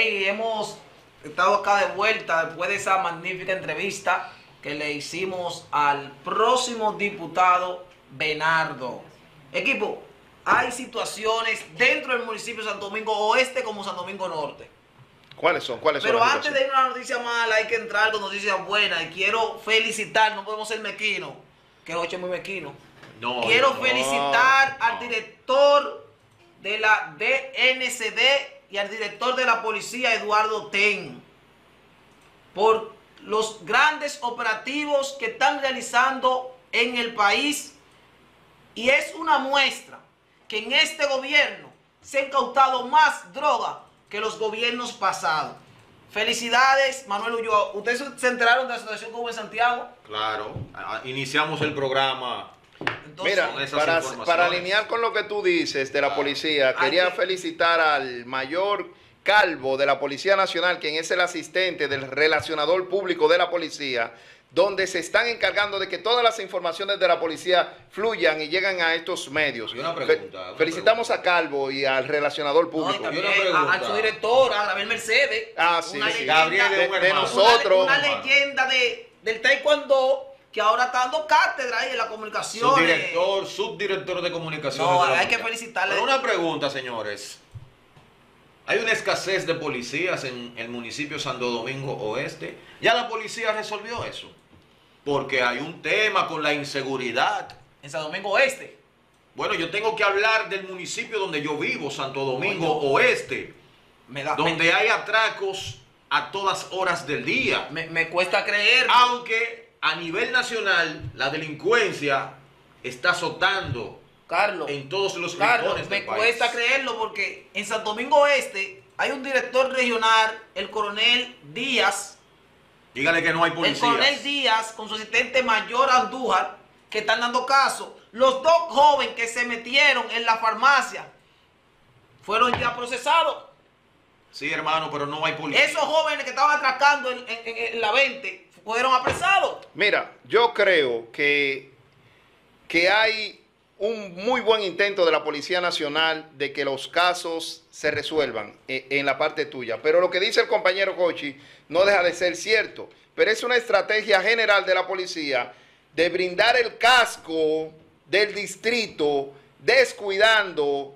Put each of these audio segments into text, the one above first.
Bien, hemos estado acá de vuelta después de esa magnífica entrevista que le hicimos al próximo diputado Benardo. Equipo, hay situaciones dentro del municipio de Santo Domingo Oeste como Santo Domingo Norte. ¿Cuáles son? ¿Cuáles Pero antes de ir a una noticia mala, hay que entrar con noticias buenas. Y quiero felicitar, no podemos ser mequinos, que Ocho es muy mequino. No, quiero no, felicitar no. al director de la DNCD y al director de la policía, Eduardo Ten, por los grandes operativos que están realizando en el país. Y es una muestra que en este gobierno se ha incautado más droga que los gobiernos pasados. Felicidades, Manuel Ulloa. ¿Ustedes se enteraron de la situación que hubo en Santiago? Claro, a- iniciamos el programa. Entonces, Mira, para, alinear con lo que tú dices de la Ah. policía, quería que- felicitar al mayor Calvo de la Policía Nacional, quien es el asistente del relacionador público de la policía, donde se están encargando de que todas las informaciones de la policía fluyan y lleguen a estos medios. Y una pregunta, una felicitamos a Calvo y al relacionador No, y público. también a, su director, a Gabriel Mercedes. Ah, sí, una sí. leyenda, Gabriel de, nosotros. Una, una leyenda de, del taekwondo que ahora está dando cátedra ahí en la comunicación. Subdirector, subdirector de comunicaciones. No, de hay que felicitarle. Pero una pregunta, señores. Hay una escasez de policías en el municipio Santo Domingo Oeste. Ya la policía resolvió eso. Porque hay un tema con la inseguridad. En San Domingo Oeste. Bueno, yo tengo que hablar del municipio donde yo vivo, Santo Domingo. Oeste, Me, da, donde hay atracos a todas horas del día. me, me cuesta creer. Aunque a nivel nacional la delincuencia está azotando Carlos. en todos los Carlos, rincones me país. cuesta creerlo porque en Santo Domingo Oeste hay un director regional, el coronel Díaz. Dígale que no hay El policías. coronel Díaz con su asistente mayor Andújar, que están dando caso. Los dos jóvenes que se metieron en la farmacia fueron ya procesados. Sí, hermano, pero no hay policías. Esos jóvenes que estaban atracando en, en- en- en la 20 fueron apresados. Mira, yo creo que, que hay un muy buen intento de la Policía Nacional de que los casos se resuelvan eh, en la parte tuya. Pero lo que dice el compañero Cochi no deja de ser cierto. Pero es una estrategia general de la policía de brindar el casco del distrito descuidando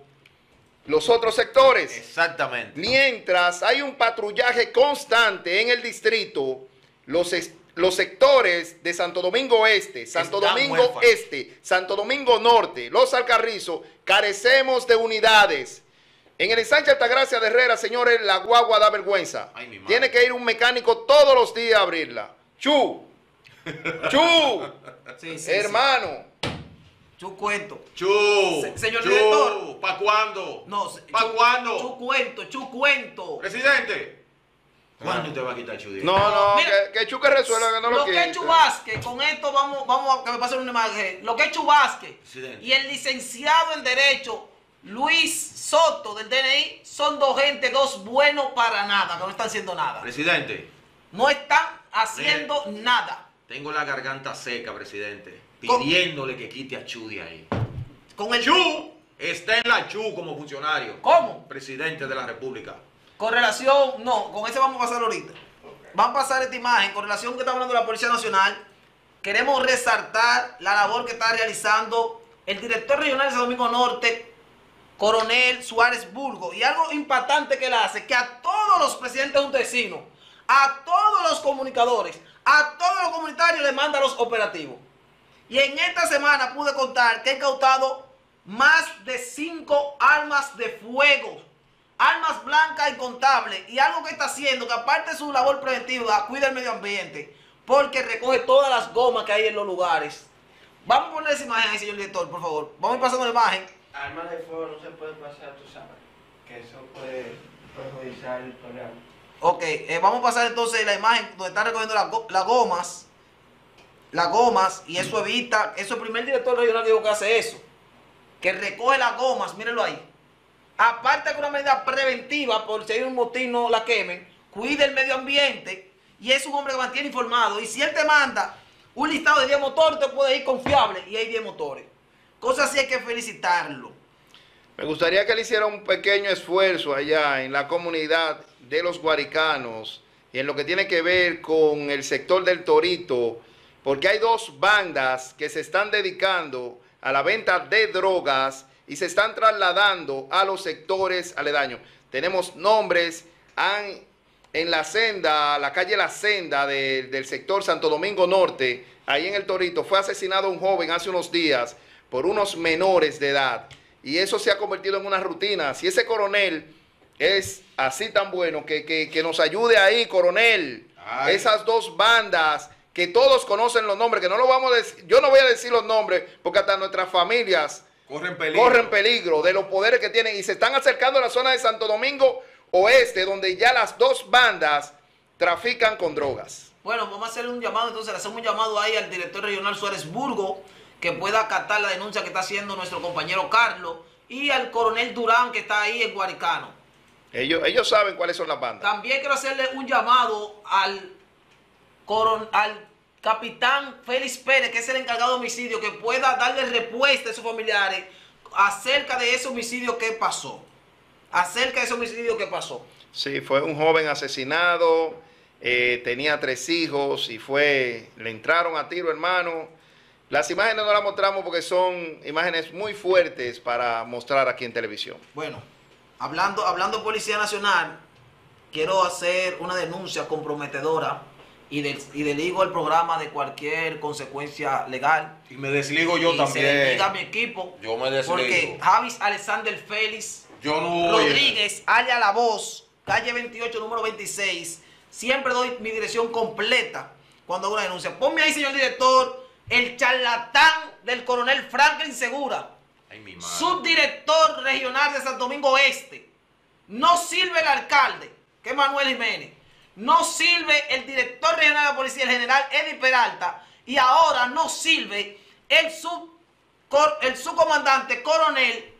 los otros sectores. Exactamente. Mientras hay un patrullaje constante en el distrito, los, los sectores de Santo Domingo Oeste, Santo Están Domingo. Este, Santo Domingo Norte, Los Alcarrizos, carecemos de unidades. En el ensanche Altagracia de Herrera, señores, la guagua da vergüenza. Ay. Tiene que ir un mecánico todos los días a abrirla. ¡Chu! ¡Chu! Sí, sí, Hermano. sí. Chu cuento. Chu. Se- señor Chu, director. ¿Pa' cuándo? No, se- ¿Pa' chu- cuándo? Chu cuento, chu cuento. Presidente. ¿Cuándo te va a quitar Chu? Díaz? No, no, Mira, que, que Chu que resuelva que no lo, lo que es Chubasque, con esto vamos, vamos a que me pasen una imagen. Lo que es Chubasque Presidente. y el licenciado en Derecho Luis Soto del DNI son dos gente, dos buenos para nada, que no están haciendo nada. Presidente, No están haciendo nada. tengo la garganta seca, presidente. Pidiéndole que quite a Chu de ahí. Con el Chu está en la Chu como funcionario. ¿Cómo? Presidente de la República. Con relación, no, con ese vamos a pasar ahorita. Vamos a pasar esta imagen con relación que está hablando la Policía Nacional. Queremos resaltar la labor que está realizando el director regional de Santo Domingo Norte, Coronel Suárez Burgo. Y algo impactante que él hace, que a todos los presidentes vecinos, a todos los comunicadores, a todos los comunitarios le manda los operativos. Y en esta semana pude contar que ha incautado más de cinco armas de fuego, armas blancas incontables. Y algo que está haciendo, que aparte de su labor preventiva, cuida el medio ambiente, porque recoge todas las gomas que hay en los lugares. Vamos a poner esa imagen ahí, señor director, por favor. Vamos a ir pasando la imagen. Armas de fuego no se puede pasar, tú sabes, que eso puede perjudicar el programa. Ok, eh, vamos a pasar entonces la imagen donde están recogiendo las, go- las gomas. Las gomas, y eso evita, eso es el primer director regional digo que hace eso. Que recoge las gomas, mírenlo ahí. Aparte que una medida preventiva, por si hay un motín no la quemen, cuida el medio ambiente y es un hombre que mantiene informado. Y si él te manda un listado de 10 motores, te puede ir confiable y hay 10 motores. Cosas así hay que felicitarlo. Me gustaría que le hiciera un pequeño esfuerzo allá en la comunidad de los guaricanos y en lo que tiene que ver con el sector del Torito, porque hay dos bandas que se están dedicando a la venta de drogas y se están trasladando a los sectores aledaños. Tenemos nombres han, en la senda, la calle La Senda de- del sector Santo Domingo Norte, ahí en el Torito, fue asesinado un joven hace unos días por unos menores de edad. Y eso se ha convertido en una rutina. Si ese coronel es así tan bueno, que, que- que nos ayude ahí, coronel. Ay. Esas dos bandas que todos conocen los nombres, que no lo vamos a decir, yo no voy a decir los nombres, porque hasta nuestras familias Corren peligro. corren peligro de los poderes que tienen y se están acercando a la zona de Santo Domingo Oeste, donde ya las dos bandas trafican con drogas. Bueno, vamos a hacerle un llamado, entonces le hacemos un llamado ahí al director regional Suárez Burgo, que pueda acatar la denuncia que está haciendo nuestro compañero Carlos, y al coronel Durán, que está ahí en Guaricano. Ellos, ellos saben cuáles son las bandas. También quiero hacerle un llamado al, coron- al capitán Félix Pérez, que es el encargado de homicidio, que pueda darle respuesta a sus familiares acerca de ese homicidio que pasó. Acerca de ese homicidio que pasó. Sí, fue un joven asesinado, eh, tenía tres hijos y fue, le entraron a tiro, hermano. Las imágenes no las mostramos porque son imágenes muy fuertes para mostrar aquí en televisión. Bueno, hablando, hablando Policía Nacional, quiero hacer una denuncia comprometedora y, del, y desligo el programa de cualquier consecuencia legal. Y me desligo yo y también. Se desliga mi equipo. Yo me desligo. Porque Javis Alexander Félix Yo no. Rodríguez, alias La Voz, calle 28, número 26. Siempre doy mi dirección completa cuando hago una denuncia. Ponme ahí, señor director, el charlatán del coronel Franklin Segura Ay, mi madre. subdirector regional de Santo Domingo Oeste. No sirve el alcalde, que es Manuel Jiménez. No sirve el director regional de la policía, el general Eddie Peralta. Y ahora no sirve el, sub, el subcomandante coronel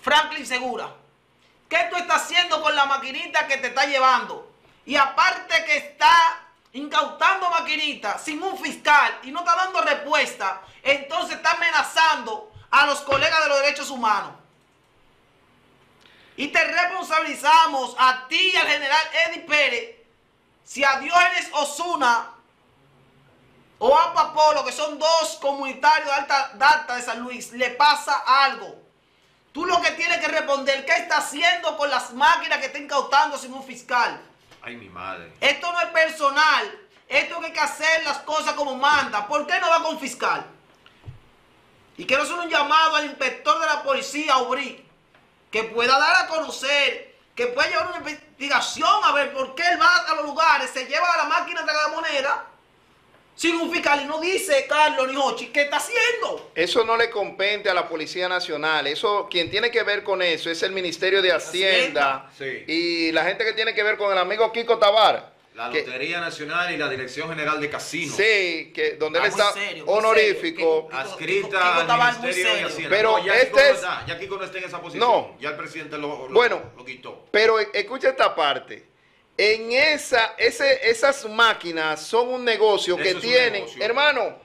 Franklin Segura. ¿Qué tú estás haciendo con la maquinita que te está llevando? Y aparte que está incautando maquinita sin un fiscal y no está dando respuesta, entonces está amenazando a los colegas de los derechos humanos. Y te responsabilizamos a ti y al general Eddie Pérez, si a Diógenes Osuna o a Papolo, que son dos comunitarios de alta data de San Luis, le pasa algo. Tú lo que tienes que responder, ¿qué está haciendo con las máquinas que está incautando sin un fiscal? Ay, mi madre. Esto no es personal. Esto que hay que hacer las cosas como manda. ¿Por qué no va con fiscal? Y quiero hacer un llamado al inspector de la policía, Ubrí, que pueda dar a conocer, que pueda llevar una investigación a ver por qué él va a los lugares, se lleva a la máquina de la moneda sin un fiscal y no dice Carlos ni Hochi, ¿qué está haciendo? Eso no le compete a la Policía Nacional. Eso, quien tiene que ver con eso es el Ministerio de Hacienda. Hacienda, sí. Y la gente que tiene que ver con el amigo Kiko Tabar. La que- Lotería Nacional y la Dirección General de Casinos. Sí, que donde él Ah, está serio, honorífico. serio. Adscrita Kiko al Ministerio de. Hacienda. Pero No, ya este Kiko no es- está, ya Kiko no está en esa posición. No. Ya el presidente lo, lo- Bueno. lo quitó. Pero e- escucha esta parte. En esa, ese, esas máquinas son un negocio Eso que tienen, negocio. hermano.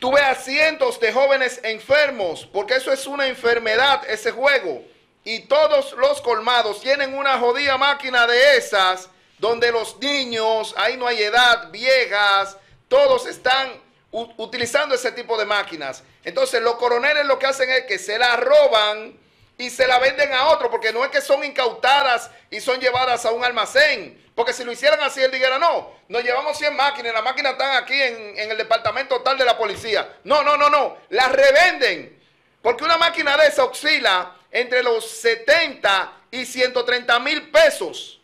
Tuve a cientos de jóvenes enfermos, porque eso es una enfermedad, ese juego. Y todos los colmados tienen una jodida máquina de esas, donde los niños, ahí no hay edad, viejas, todos están utilizando ese tipo de máquinas. Entonces los coroneles lo que hacen es que se la roban y se la venden a otro, porque no es que son incautadas y son llevadas a un almacén. Porque si lo hicieran así, él dijera, no, nos llevamos 100 máquinas, las máquinas están aquí en, en el departamento tal de la policía. No, no, no, no, las revenden. Porque una máquina de esa oscila entre los 70 y 130 mil pesos.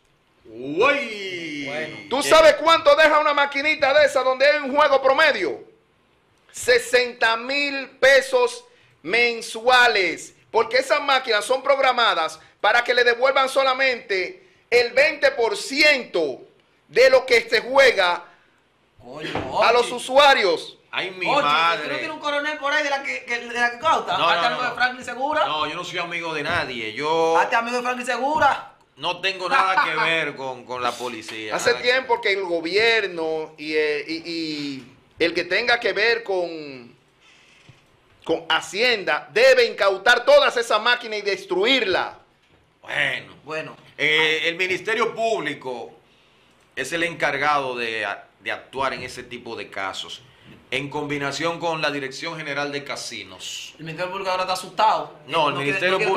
¡Uy! Bueno. ¿Tú sabes cuánto deja una maquinita de esa donde hay un juego promedio? 60 mil pesos mensuales. Porque esas máquinas son programadas para que le devuelvan solamente el 20% de lo que se juega Coño, a los usuarios. ¡Ay, mi Oye, ¿tú no madre! tienes un coronel por ahí de la que, que- de la que cauta? No, no, amigo no. de Franklin Segura. No, yo no soy amigo de nadie. Yo Hazte amigo de Franklin Segura. No tengo nada que ver con, con la policía. Hace que tiempo que el gobierno y, eh, y- y el que tenga que ver con, con Hacienda debe incautar todas esas máquinas y destruirla. Bueno, Bueno, eh, el Ministerio Público es el encargado de, de actuar en ese tipo de casos, en combinación con la Dirección General de Casinos. el Ministerio Público ahora está asustado. No, el, Ministerio, quiere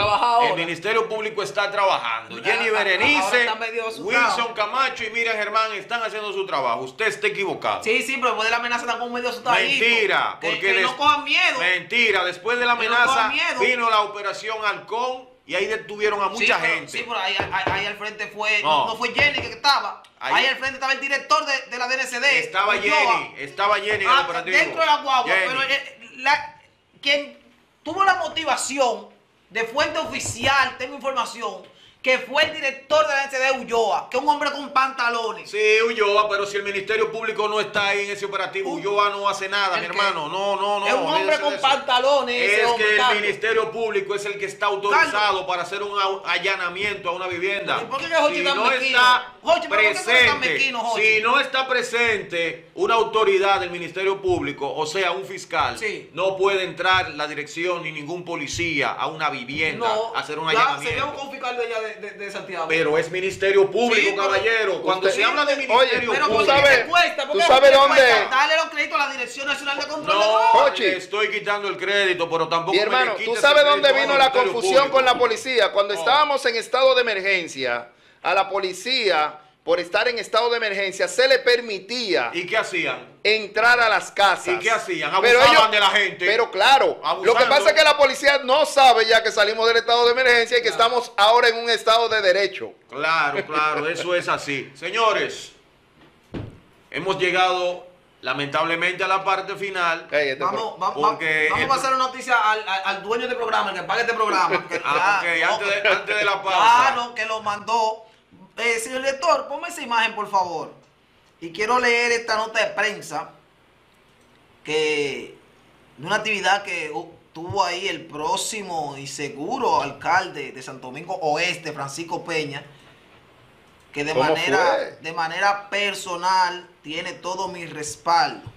el Ministerio Público está trabajando. Jenny Berenice, asustado. Wilson Camacho y Miriam Germán están haciendo su trabajo. Usted está equivocado. Sí, sí, pero después de la amenaza están como medio asustaditos. Mentira, Que, porque que des- no cojan miedo. Mentira, después de la no amenaza miedo. vino la operación Halcón y ahí detuvieron a mucha sí, pero- gente. sí, pero ahí, ahí- ahí al frente fue, No. no, no fue Jenny que estaba. Ahí- Ahí, al frente estaba el director de, de la DNCD. estaba. Jenny, estaba Jenny en el Ah, operativo. dentro de la guagua, Jenny. pero eh, la- quien tuvo la motivación de fuente oficial, tengo información, que fue el director de la DNCD Ulloa, que es un hombre con pantalones. Sí, Ulloa, pero si el Ministerio Público no está ahí en ese operativo, Ulloa no hace nada, ¿el mi hermano. No, no, no. es un hombre con pantalones. Es que el. Ministerio Público es el que está autorizado para hacer un allanamiento a una vivienda. ¿Y por qué que si no está ¿pero presente, si no está presente una autoridad del Ministerio Público, o sea, un fiscal, Sí. no puede entrar la dirección ni ningún policía a una vivienda No, a hacer un ya allanamiento. sería un fiscal de allá de, de- de Santiago. Pero es Ministerio Público, Sí, pero- caballero. Cuando Usted- se habla de Oye, Ministerio Pero tú ¿por Público. qué sabes- te cuesta? ¿Por tú qué sabes te dónde- cuesta darle los créditos a la Dirección Nacional de Control de No? Jochi. le estoy quitando el crédito, pero tampoco Mi me hermano, le ¿tú sabes dónde vino la confusión Público. con la policía? Cuando No. estábamos en estado de emergencia, a la policía, por estar en estado de emergencia, se le permitía ¿Y qué hacían? entrar a las casas. ¿Y qué hacían? Pero Abusaban de la gente. Pero claro, Abusando. lo que pasa es que la policía no sabe ya que salimos del estado de emergencia y que estamos ahora en un estado de derecho. Claro, claro, eso es así. Señores, hemos llegado lamentablemente a la parte final. Este Vamos, Porque vamos el- a pasar una noticia al, al- al dueño del programa, el que pague este programa. Ah, ya, ok, no, antes de- antes de la pausa. Claro, que lo mandó. Eh, señor lector, ponme esa imagen, por favor. Y quiero leer esta nota de prensa que de una actividad que uh, tuvo ahí el próximo y seguro alcalde de Santo Domingo Oeste, Francisco Peña, que de ¿Cómo manera, fue? de manera personal tiene todo mi respaldo.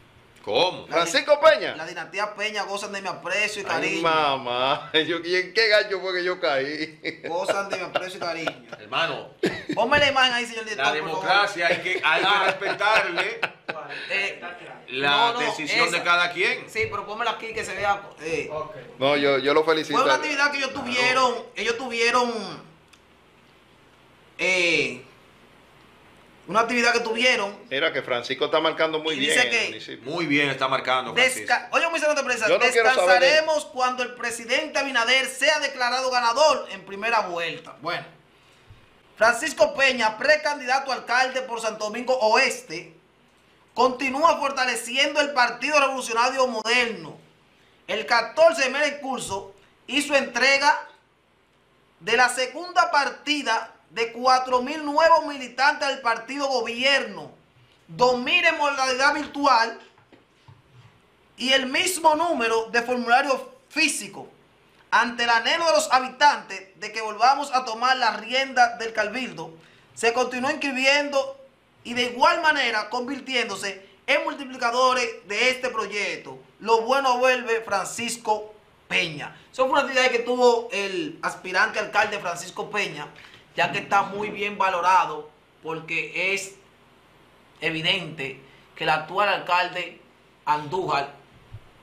¿Cómo? Francisco Peña. La dinastía Peña gozan de mi aprecio y Ay, cariño. mamá. Yo, ¿y ¿En qué gallo fue que yo caí? Gozan de mi aprecio y cariño. Hermano, Ponme la imagen ahí, señor director. la democracia hay que, hay que respetarle Eh, la No, no, decisión esa. de cada quien. Sí, pero pónmela aquí que se vea. eh. No, yo, yo lo felicito. Fue una actividad que ellos tuvieron. Ellos tuvieron. eh, una actividad que tuvieron. Mira que Francisco está marcando muy Y bien dice que- municipio. Muy bien, está marcando. Francisco. Oye, muy de prensa. No de- Descansaremos cuando el presidente Abinader sea declarado ganador en primera vuelta. Bueno, Francisco Peña, precandidato a alcalde por Santo Domingo Oeste, continúa fortaleciendo el Partido Revolucionario Moderno. El 14 de mes en curso hizo entrega de la segunda partida de 4 mil nuevos militantes del partido gobierno, 2.000 en modalidad virtual y el mismo número de formularios físicos ante el anhelo de los habitantes de que volvamos a tomar la rienda del cabildo, se continúa inscribiendo y de igual manera convirtiéndose en multiplicadores de este proyecto. Lo bueno vuelve Francisco Peña. Eso fue una actividad que tuvo el aspirante alcalde Francisco Peña, ya que está muy bien valorado porque es evidente que el actual alcalde Andújar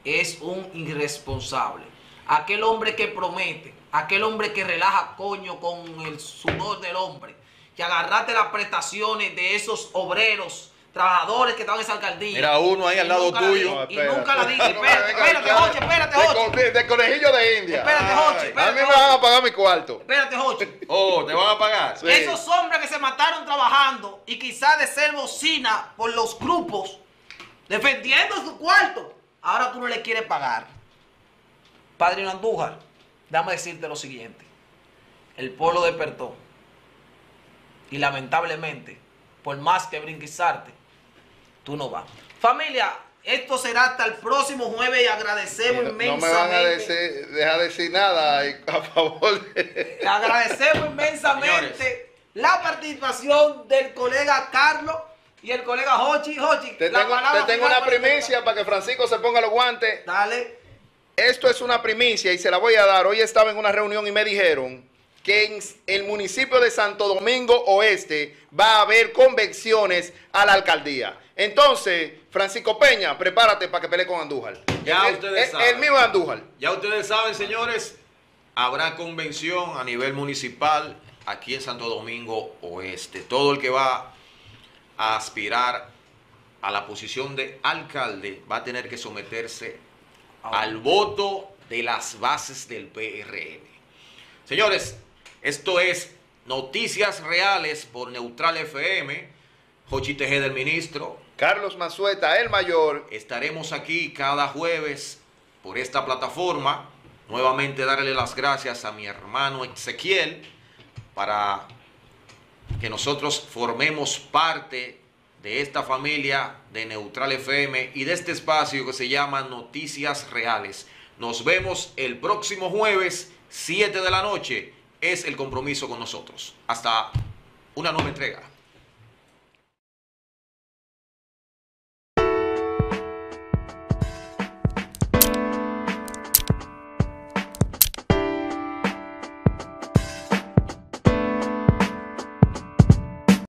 es un irresponsable. Aquel hombre que promete, aquel hombre que relaja coño con el sudor del hombre, que agarraste las prestaciones de esos obreros, trabajadores que estaban en esa alcaldía. Mira uno ahí al lado tuyo. y nunca la di. No me Espérate, Joche, espérate, de Joche. De, conejillo de India. Espérate. Joche, a mí me van a pagar mi cuarto. Espérate, Joche. Oh, ¿te van a pagar? Esos hombres que se mataron trabajando y quizás de ser bocina por los grupos, defendiendo su cuarto, ahora tú no le quieres pagar. Padrino Andújar, déjame decirte lo siguiente. El pueblo despertó. Y lamentablemente, por más que brinquizarte, tú no vas. Familia, esto será hasta el próximo jueves y agradecemos No, no me inmensamente. van a decir, dejar decir nada y- a favor de... Agradecemos inmensamente Señores. la participación del colega Carlos y el colega Hochi. Hochi, Te la tengo, te tengo una primicia para que Francisco se ponga los guantes. Dale. Esto es una primicia y se la voy a dar. Hoy estaba en una reunión y me dijeron que en el municipio de Santo Domingo Oeste va a haber convenciones a la alcaldía. Entonces, Francisco Peña, prepárate para que pelee con Andújar. Ya el, ustedes el- saben. el mismo Andújar. Ya ustedes saben, señores, habrá convención a nivel municipal aquí en Santo Domingo Oeste. Todo el que va a aspirar a la posición de alcalde va a tener que someterse al voto de las bases del PRM. Señores, esto es Noticias Reales por Neutral FM. Jochi Tejeda, el ministro, Carlos Manzueta, el mayor. Estaremos aquí cada jueves por esta plataforma. Nuevamente darle las gracias a mi hermano Ezequiel para que nosotros formemos parte de esta familia de Neutral FM y de este espacio que se llama Noticias Reales. Nos vemos el próximo jueves, 7 de la noche. Es el compromiso con nosotros. Hasta una nueva entrega.